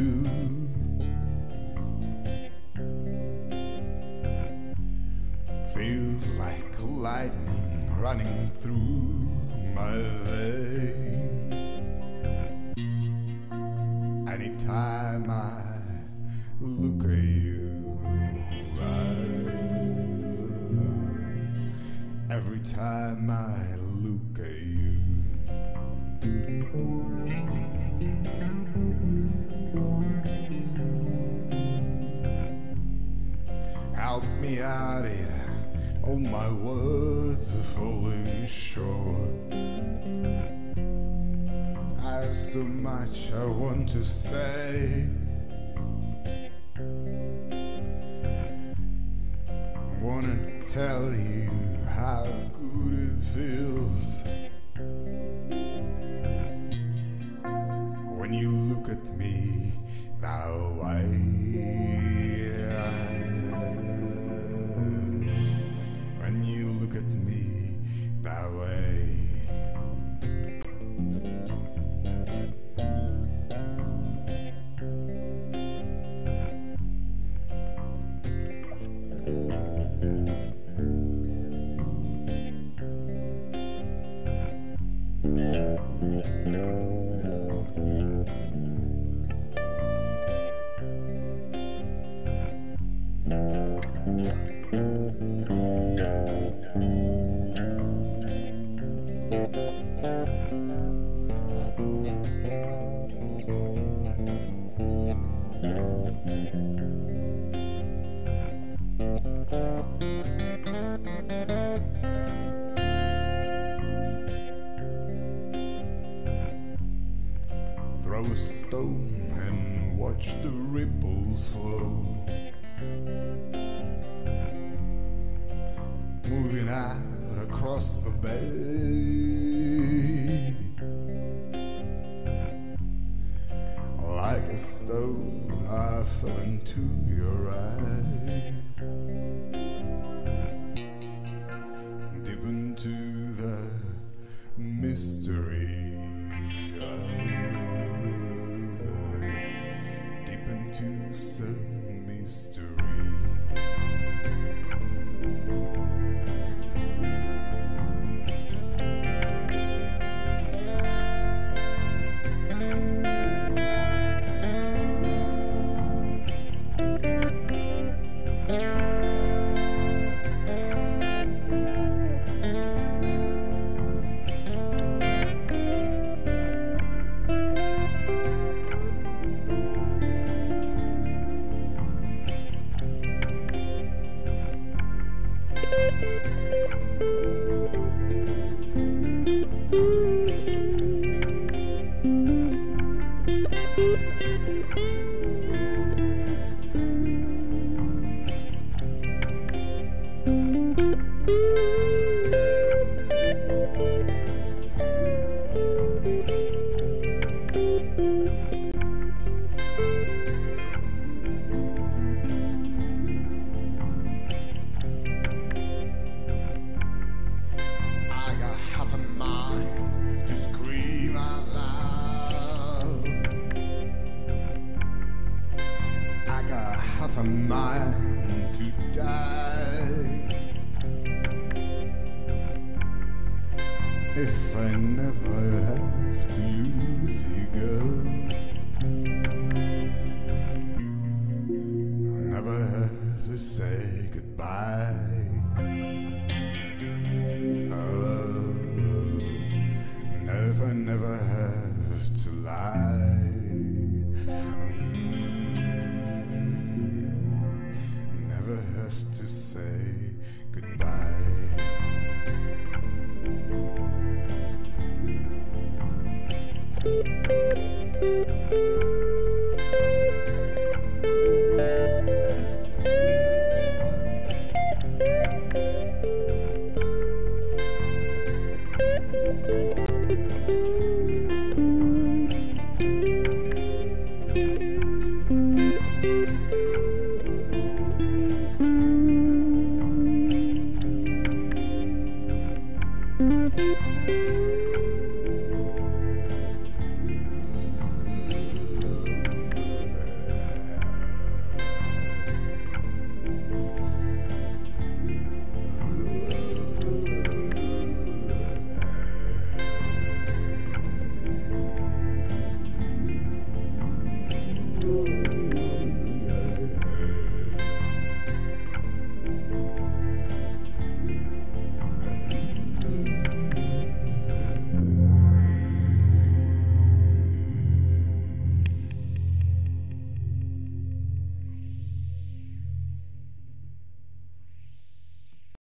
do. Feels like lightning running through my veins. Anytime I look at you, I, every time I look at you. My words are falling short. I have so much I want to say. I wanna tell you how good it feels stone and watch the ripples flow. Moving out across the bay. Like a stone, I fell into your eye. Deep into the mystery. If I never have to lose you, girl. Never have to say goodbye. Oh, never, never have to lie. you.